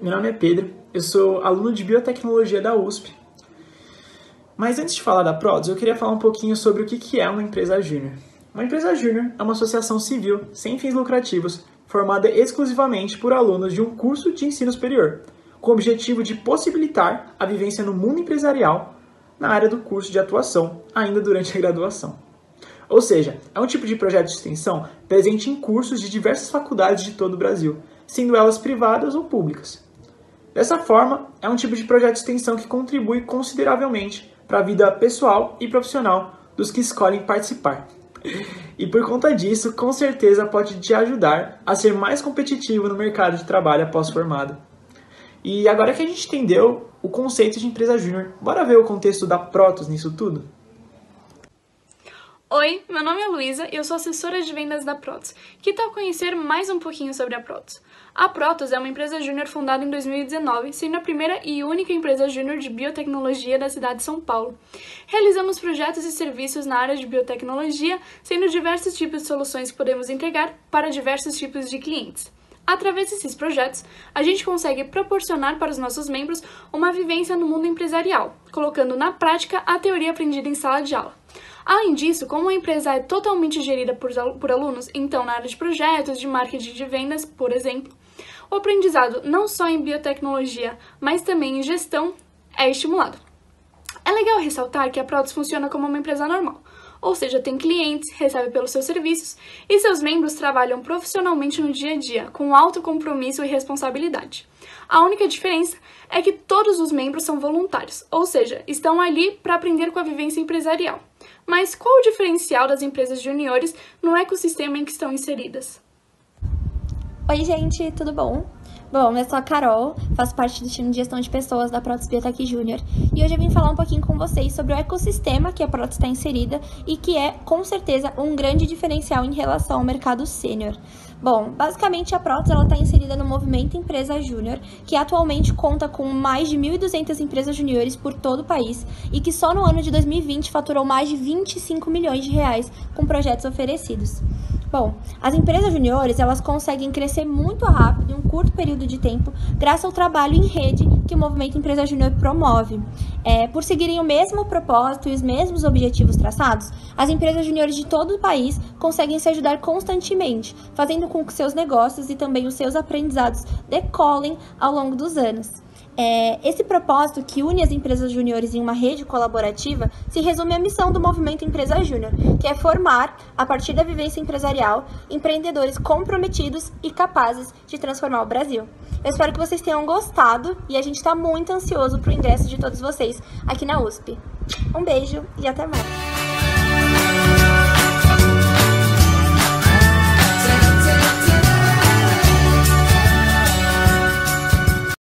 meu nome é Pedro, eu sou aluno de Biotecnologia da USP. Mas antes de falar da Prodos, eu queria falar um pouquinho sobre o que é uma empresa júnior. Uma empresa júnior é uma associação civil sem fins lucrativos, formada exclusivamente por alunos de um curso de ensino superior, com o objetivo de possibilitar a vivência no mundo empresarial na área do curso de atuação, ainda durante a graduação. Ou seja, é um tipo de projeto de extensão presente em cursos de diversas faculdades de todo o Brasil, sendo elas privadas ou públicas. Dessa forma, é um tipo de projeto de extensão que contribui consideravelmente para a vida pessoal e profissional dos que escolhem participar. E por conta disso, com certeza pode te ajudar a ser mais competitivo no mercado de trabalho após formado. E agora que a gente entendeu o conceito de empresa júnior, bora ver o contexto da Protos nisso tudo? Oi, meu nome é Luísa e eu sou assessora de vendas da Protos. Que tal conhecer mais um pouquinho sobre a Protos? A Protos é uma empresa júnior fundada em 2019, sendo a primeira e única empresa júnior de biotecnologia da cidade de São Paulo. Realizamos projetos e serviços na área de biotecnologia, sendo diversos tipos de soluções que podemos entregar para diversos tipos de clientes. Através desses projetos, a gente consegue proporcionar para os nossos membros uma vivência no mundo empresarial, colocando na prática a teoria aprendida em sala de aula. Além disso, como a empresa é totalmente gerida por, por alunos, então na área de projetos, de marketing de vendas, por exemplo, o aprendizado não só em biotecnologia, mas também em gestão é estimulado. É legal ressaltar que a Protos funciona como uma empresa normal, ou seja, tem clientes, recebe pelos seus serviços e seus membros trabalham profissionalmente no dia a dia, com alto compromisso e responsabilidade. A única diferença é que todos os membros são voluntários, ou seja, estão ali para aprender com a vivência empresarial. Mas qual o diferencial das empresas juniores no ecossistema em que estão inseridas? Oi, gente, tudo bom? Bom, eu sou a Carol, faço parte do time de gestão de pessoas da Protos Biotech Júnior e hoje eu vim falar um pouquinho com vocês sobre o ecossistema que a Protos está inserida e que é, com certeza, um grande diferencial em relação ao mercado sênior. Bom, basicamente a Protos está inserida no movimento Empresa Júnior, que atualmente conta com mais de 1.200 empresas juniores por todo o país e que só no ano de 2020 faturou mais de 25 milhões de reais com projetos oferecidos. Bom, as empresas juniores, elas conseguem crescer muito rápido em um curto período de tempo, graças ao trabalho em rede que o Movimento Empresa Júnior promove. É, por seguirem o mesmo propósito e os mesmos objetivos traçados, as empresas juniores de todo o país conseguem se ajudar constantemente, fazendo com que seus negócios e também os seus aprendizados decolem ao longo dos anos. É, esse propósito que une as empresas júniores em uma rede colaborativa se resume à missão do movimento Empresa Júnior, que é formar, a partir da vivência empresarial, empreendedores comprometidos e capazes de transformar o Brasil. Eu espero que vocês tenham gostado e a gente está muito ansioso para o ingresso de todos vocês aqui na USP. Um beijo e até mais!